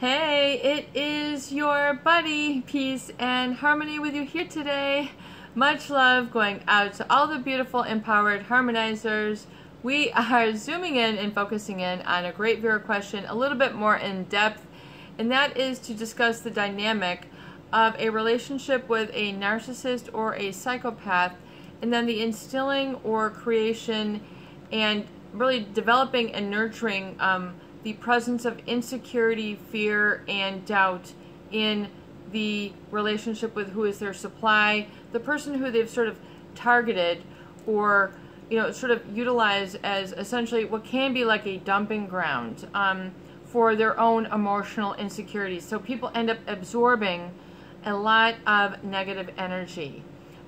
Hey, it is your buddy, Peace and Harmony with you here today. Much love going out to all the beautiful, empowered harmonizers. We are zooming in and focusing in on a great viewer question a little bit more in depth, and that is to discuss the dynamic of a relationship with a narcissist or a psychopath, and then the instilling or creation and really developing and nurturing um, the presence of insecurity, fear, and doubt in the relationship with who is their supply, the person who they've sort of targeted or you know sort of utilized as essentially what can be like a dumping ground um, for their own emotional insecurities. So people end up absorbing a lot of negative energy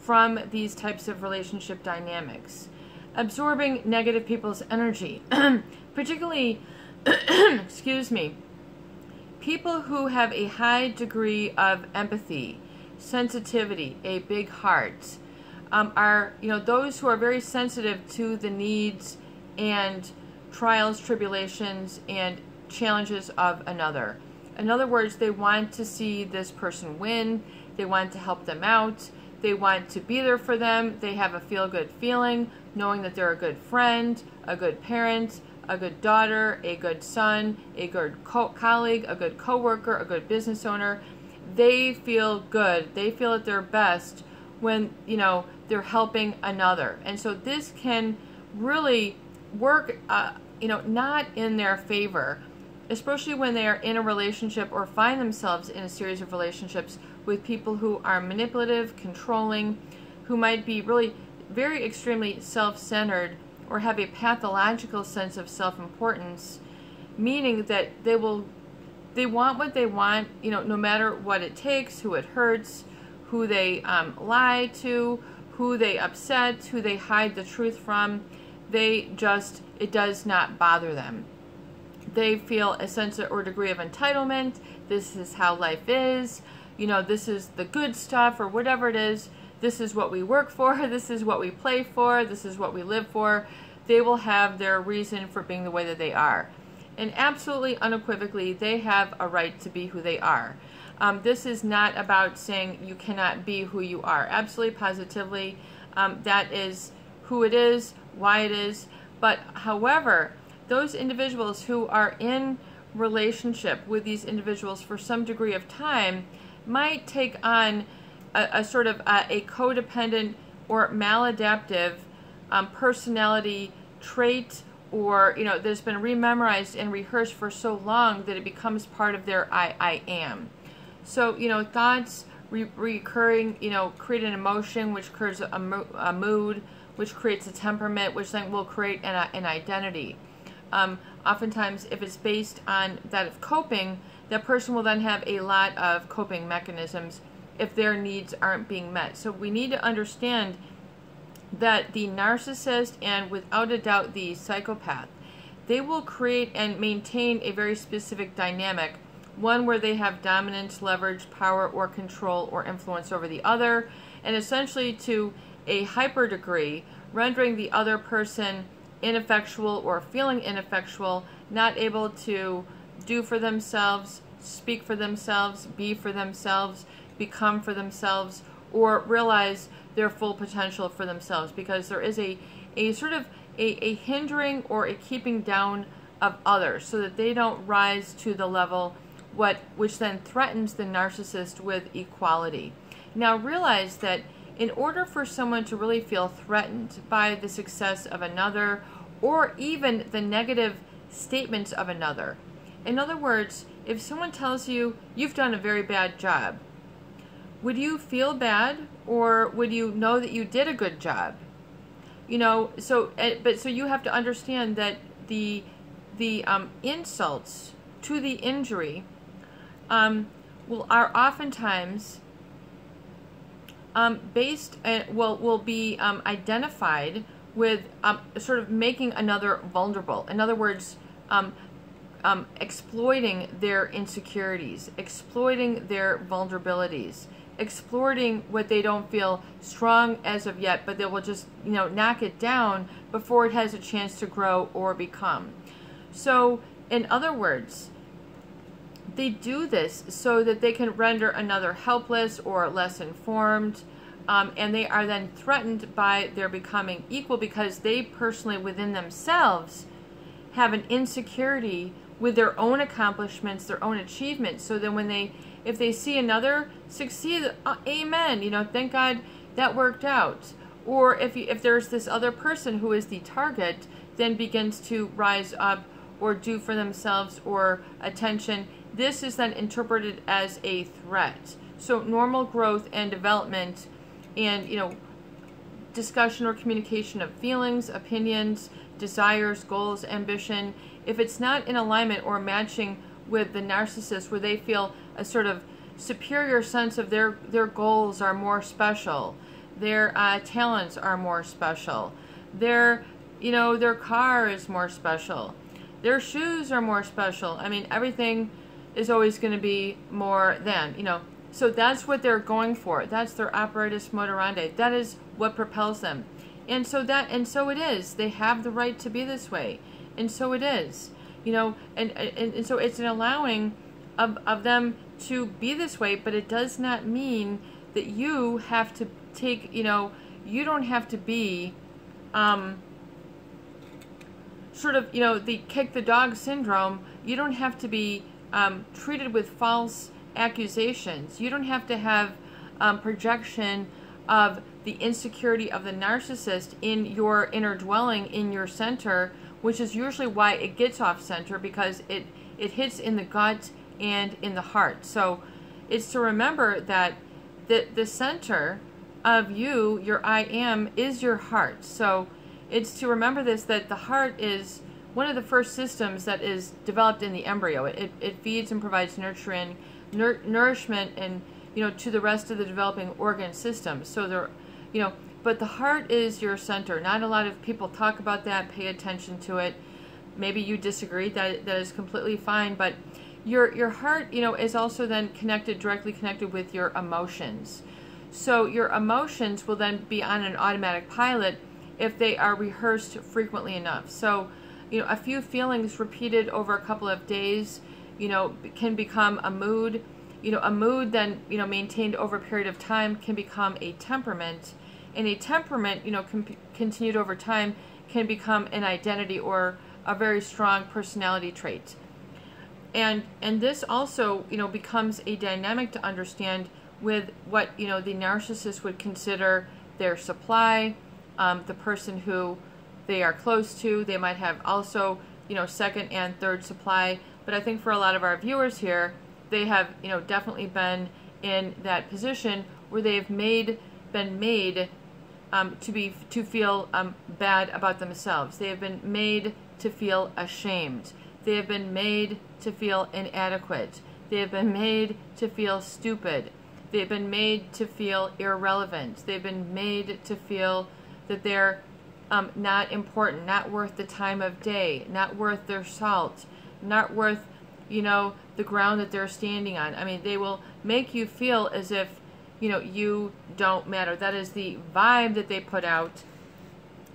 from these types of relationship dynamics. Absorbing negative people's energy, particularly excuse me, people who have a high degree of empathy, sensitivity, a big heart, um, are you know those who are very sensitive to the needs and trials, tribulations, and challenges of another. In other words, they want to see this person win. They want to help them out. They want to be there for them. They have a feel good feeling, knowing that they're a good friend, a good parent, a good daughter, a good son, a good co- colleague, a good coworker, a good business owner. They feel good. They feel at their best when, you know, they're helping another. And so this can really work, uh, you know, not in their favor, especially when they are in a relationship or find themselves in a series of relationships with people who are manipulative, controlling, who might be really very extremely self centered or have a pathological sense of self-importance, meaning that they will they want what they want, you know, no matter what it takes, who it hurts, who they um, lie to, who they upset, who they hide the truth from. They just, it does not bother them. They feel a sense or degree of entitlement. This is how life is. You know, this is the good stuff or whatever it is this is what we work for, this is what we play for, this is what we live for, they will have their reason for being the way that they are. And absolutely unequivocally, they have a right to be who they are. Um, this is not about saying you cannot be who you are. Absolutely, positively, um, that is who it is, why it is. But however, those individuals who are in relationship with these individuals for some degree of time might take on a, a sort of a, a, codependent or maladaptive um, personality trait or you know that's been rememorized and rehearsed for so long that it becomes part of their I, I am. So you know thoughts re- recurring you know create an emotion which creates a, mo- a, mood which creates a temperament which then will create an, an identity. Um, oftentimes if it's based on that of coping, that person will then have a lot of coping mechanisms if their needs aren't being met. So we need to understand that the narcissist and without a doubt the psychopath, they will create and maintain a very specific dynamic, one where they have dominance, leverage, power, or control or influence over the other, and essentially to a hyper degree, rendering the other person ineffectual or feeling ineffectual, not able to do for themselves, speak for themselves, be for themselves, become for themselves or realize their full potential for themselves because there is a, a sort of a, a hindering or a keeping down of others so that they don't rise to the level what which then threatens the narcissist with equality. Now realize that in order for someone to really feel threatened by the success of another or even the negative statements of another. In other words, if someone tells you you've done a very bad job, would you feel bad or would you know that you did a good job? You know, so eh, but so you have to understand that the the um, insults to the injury um, will are oftentimes um, based uh, will will be um, identified with um, sort of making another vulnerable. In other words, um, um, exploiting their insecurities, exploiting their vulnerabilities, exploiting what they don't feel strong as of yet, but they will just, you know, knock it down before it has a chance to grow or become. So, in other words, they do this so that they can render another helpless or less informed. Um, and they are then threatened by their becoming equal because they personally, within themselves, have an insecurity with their own accomplishments, their own achievements. So then when they, if they see another succeed, uh, amen, you know, thank God that worked out. Or if, you, if there's this other person who is the target, then begins to rise up or do for themselves or attention, this is then interpreted as a threat. So normal growth and development and, you know, discussion or communication of feelings, opinions, desires, goals, ambition, if it's not in alignment or matching with the narcissist where they feel a sort of superior sense of their, their goals are more special, their uh, talents are more special, their, you know, their car is more special, their shoes are more special. I mean, everything is always going to be more than, you know. So that's what they're going for. That's their apparatus moderandi. That is what propels them. And so that and so it is. They have the right to be this way. And so it is. You know, and and, and so it's an allowing of, of them to be this way, but it does not mean that you have to take, you know, you don't have to be um, sort of, you know, the kick the dog syndrome. You don't have to be um, treated with false accusations. You don't have to have um, projection of the insecurity of the narcissist in your inner dwelling, in your center, which is usually why it gets off center because it, it hits in the gut and in the heart. So it's to remember that the, the center of you, your I am, is your heart. So it's to remember this that the heart is one of the first systems that is developed in the embryo. It, it feeds and provides nurturing, nur nourishment and you know to the rest of the developing organ system. So there, you know, but the heart is your center. Not a lot of people talk about that. Pay attention to it. Maybe you disagree. That that is completely fine. But your your heart, you know, is also then connected directly connected with your emotions. So your emotions will then be on an automatic pilot if they are rehearsed frequently enough. So you know, a few feelings repeated over a couple of days, you know, can become a mood. You know, a mood then, you know, maintained over a period of time can become a temperament. And a temperament, you know, continued over time can become an identity or a very strong personality trait. And and this also, you know, becomes a dynamic to understand with what, you know, the narcissist would consider their supply, um, the person who they are close to. They might have also, you know, second and third supply. But I think for a lot of our viewers here, they have, you know, definitely been in that position where they've made, been made um, to be, to feel um, bad about themselves. They have been made to feel ashamed. They have been made to feel inadequate. They have been made to feel stupid. They've been made to feel irrelevant. They've been made to feel that they're um, not important, not worth the time of day, not worth their salt, not worth, you know, the ground that they're standing on. I mean, they will make you feel as if, you know, you don't matter. That is the vibe that they put out.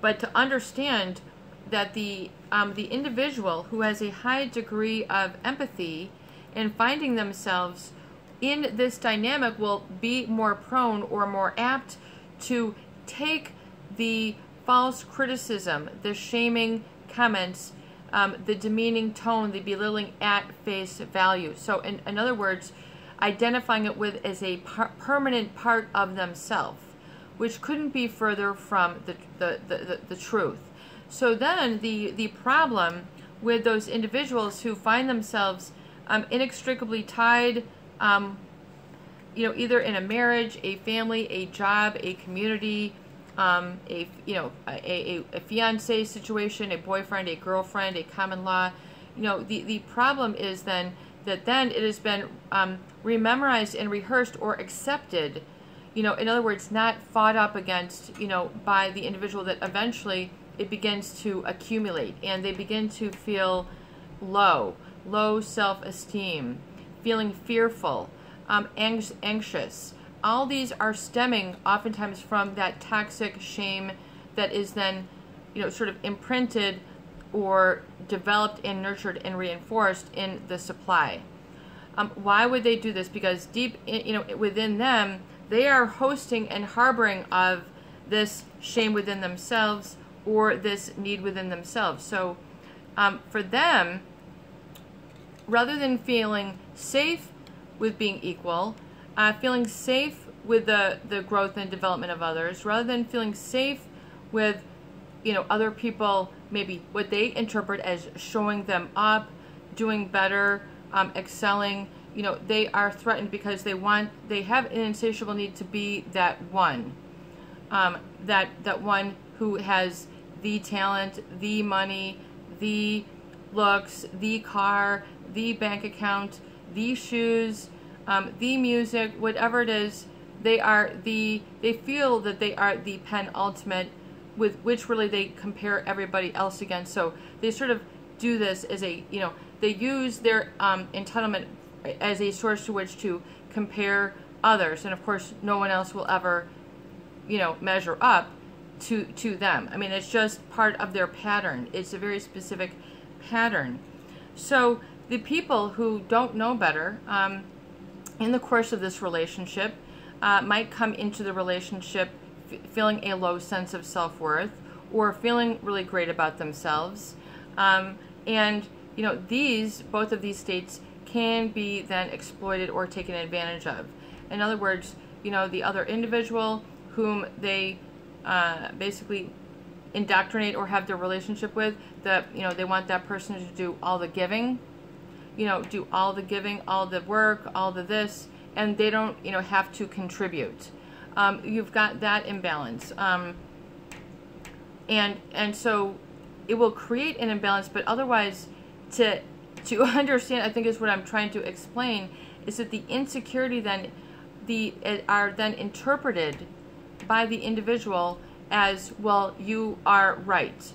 But to understand that the um, the individual who has a high degree of empathy and finding themselves in this dynamic will be more prone or more apt to take the false criticism, the shaming comments, um, the demeaning tone, the belittling at face value. So, in, in other words, identifying it with as a per permanent part of themselves, which couldn't be further from the, the, the, the, the truth. So then the, the problem with those individuals who find themselves um, inextricably tied, um, you know, either in a marriage, a family, a job, a community, um, a you know a, a, a fiance situation, a boyfriend, a girlfriend, a common law. You know the the problem is then that then it has been um, rememorized and rehearsed or accepted. You know, in other words, not fought up against. You know, by the individual that eventually it begins to accumulate and they begin to feel low, low self-esteem, feeling fearful, um, anxious all these are stemming oftentimes from that toxic shame that is then, you know, sort of imprinted or developed and nurtured and reinforced in the supply. Um, why would they do this? Because deep, you know, within them, they are hosting and harboring of this shame within themselves or this need within themselves. So, um, for them, rather than feeling safe with being equal, uh, feeling safe with the, the growth and development of others, rather than feeling safe with, you know, other people, maybe what they interpret as showing them up, doing better, um, excelling, you know, they are threatened because they want, they have an insatiable need to be that one, um, that that one who has the talent, the money, the looks, the car, the bank account, the shoes, um, the music, whatever it is, they are the, they feel that they are the penultimate with which really they compare everybody else against. So they sort of do this as a, you know, they use their um, entitlement as a source to which to compare others. And of course, no one else will ever, you know, measure up to, to them. I mean, it's just part of their pattern. It's a very specific pattern. So the people who don't know better um, in the course of this relationship uh, might come into the relationship feeling a low sense of self-worth or feeling really great about themselves. Um, and, you know, these, both of these states can be then exploited or taken advantage of. In other words, you know, the other individual whom they uh, basically indoctrinate or have their relationship with, that, you know, they want that person to do all the giving, you know, do all the giving, all the work, all the this, and they don't, you know, have to contribute. Um, you've got that imbalance. Um, and, and so it will create an imbalance, but otherwise to, to understand, I think is what I'm trying to explain, is that the insecurity then, the, are then interpreted by the individual as, well, you are right.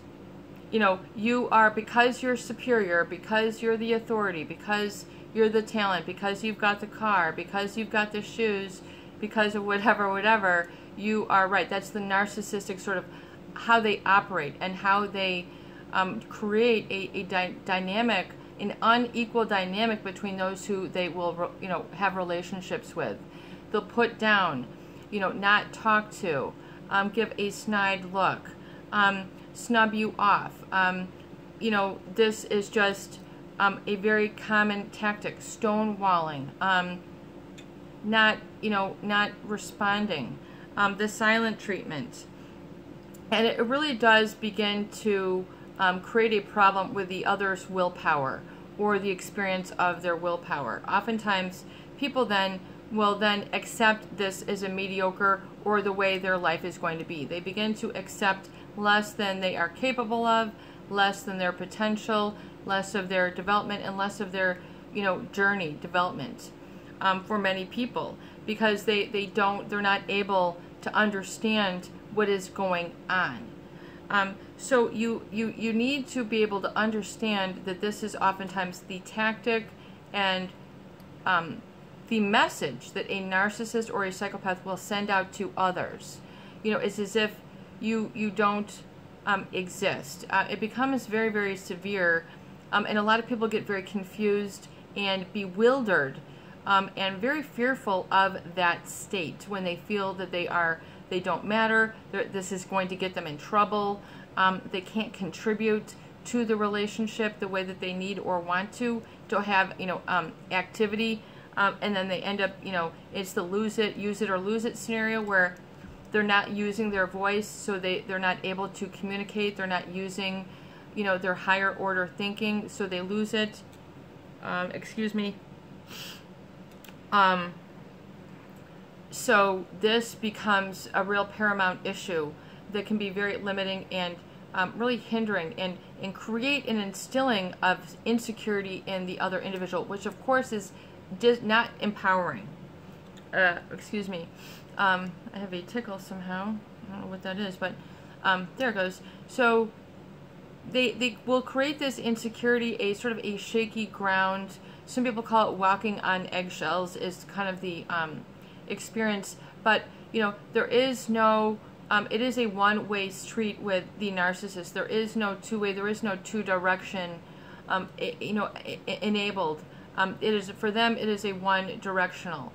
You know, you are, because you're superior, because you're the authority, because you're the talent, because you've got the car, because you've got the shoes, because of whatever, whatever, you are right. That's the narcissistic sort of how they operate and how they um, create a, a dy dynamic, an unequal dynamic between those who they will, you know, have relationships with. They'll put down, you know, not talk to, um, give a snide look, um, snub you off. Um, you know, this is just um, a very common tactic, stonewalling, um, not, you know, not responding, um, the silent treatment. And it really does begin to create a problem with the other's willpower or the experience of their willpower. Oftentimes, people then will then accept this as a mediocre or the way their life is going to be. They begin to accept less than they are capable of, less than their potential, less of their development, and less of their, you know, journey development um, for many people because they, they don't, they're not able to understand what is going on. Um, so you, you, you need to be able to understand that this is oftentimes the tactic and um, the message that a narcissist or a psychopath will send out to others. You know, it's as if you you don't um, exist. Uh, it becomes very very severe, um, and a lot of people get very confused and bewildered, um, and very fearful of that state when they feel that they are they don't matter. This is going to get them in trouble. Um, they can't contribute to the relationship the way that they need or want to to have you know um, activity um, and then they end up, you know, it's the lose it, use it, or lose it scenario where they're not using their voice, so they, they're not able to communicate, they're not using, you know, their higher order thinking, so they lose it. Um, excuse me. Um, so this becomes a real paramount issue that can be very limiting and um, really hindering and, and create an instilling of insecurity in the other individual, which of course is just not empowering. Uh, excuse me. Um, I have a tickle somehow. I don't know what that is, but um, there it goes. So they, they will create this insecurity, a sort of a shaky ground. Some people call it walking on eggshells is kind of the um, experience. But, you know, there is no, um, it is a one-way street with the narcissist. There is no two-way, there is no two-direction, um, you know, enabled Um, it is for them. It is a one directional,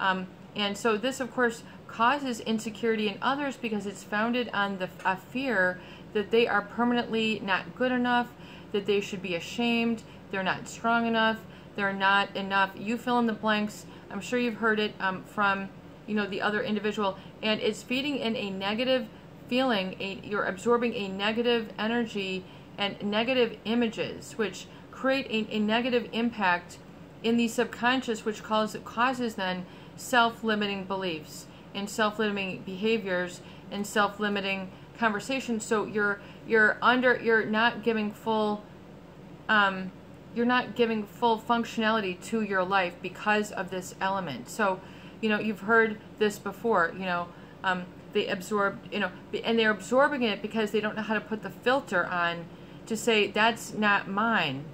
um, and so this, of course, causes insecurity in others because it's founded on the a fear that they are permanently not good enough, that they should be ashamed, they're not strong enough, they're not enough. You fill in the blanks. I'm sure you've heard it um, from you know the other individual, and it's feeding in a negative feeling. A, you're absorbing a negative energy and negative images, which create a, a negative impact in the subconscious, which causes causes then self-limiting beliefs and self-limiting behaviors and self-limiting conversations. So you're you're under you're not giving full um, you're not giving full functionality to your life because of this element. So, you know, you've heard this before, you know, um, they absorb, you know, and they're absorbing it because they don't know how to put the filter on to say, that's not mine.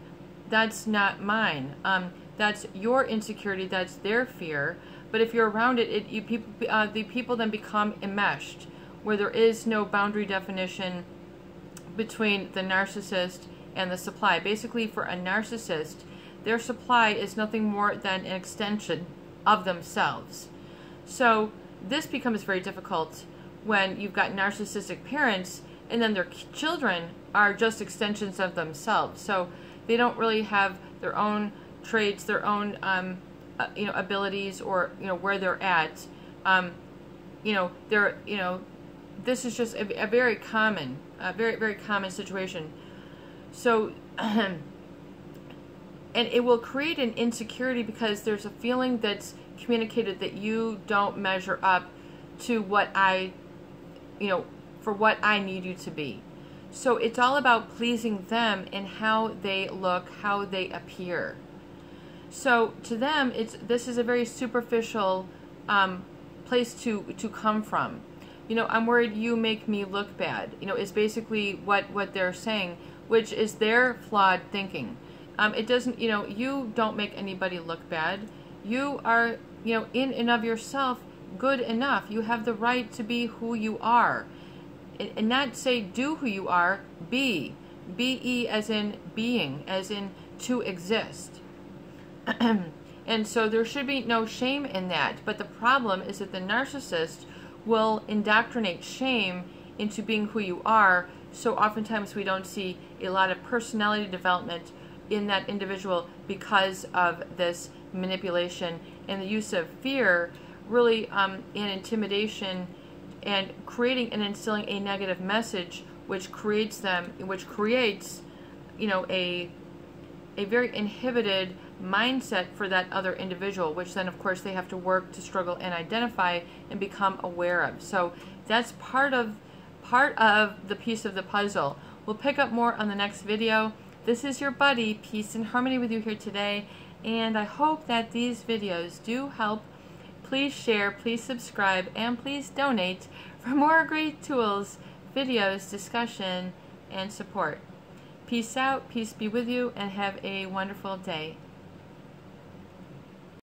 That's not mine. Um, that's your insecurity. That's their fear. But if you're around it, it you people, uh, the people then become enmeshed, where there is no boundary definition between the narcissist and the supply. Basically, for a narcissist, their supply is nothing more than an extension of themselves. So, this becomes very difficult when you've got narcissistic parents and then their children are just extensions of themselves. So, they don't really have their own traits, their own um, uh, you know abilities, or you know where they're at. Um, you know, they're you know, this is just a, a very common, a very very common situation so, and it will create an insecurity because there's a feeling that's communicated that you don't measure up to what I, you know, for what I need you to be. So it's all about pleasing them and how they look, how they appear. So to them, it's this is a very superficial um, place to to come from. You know, I'm worried you make me look bad. You know, is basically what what they're saying which is their flawed thinking. Um, it doesn't, you know, you don't make anybody look bad. You are, you know, in and of yourself good enough. You have the right to be who you are. And not say do who you are, be. Be as in being, as in to exist. and so there should be no shame in that. But the problem is that the narcissist will indoctrinate shame into being who you are so oftentimes we don't see a lot of personality development in that individual because of this manipulation and the use of fear really um, and intimidation and creating and instilling a negative message which creates them which creates you know a a very inhibited mindset for that other individual which then of course they have to work to struggle and identify and become aware of so that's part of part of the piece of the puzzle. We'll pick up more on the next video. This is your buddy, Peace and Harmony with you here today, and I hope that these videos do help. Please share, please subscribe, and please donate for more great tools, videos, discussion, and support. Peace out, peace be with you, and have a wonderful day.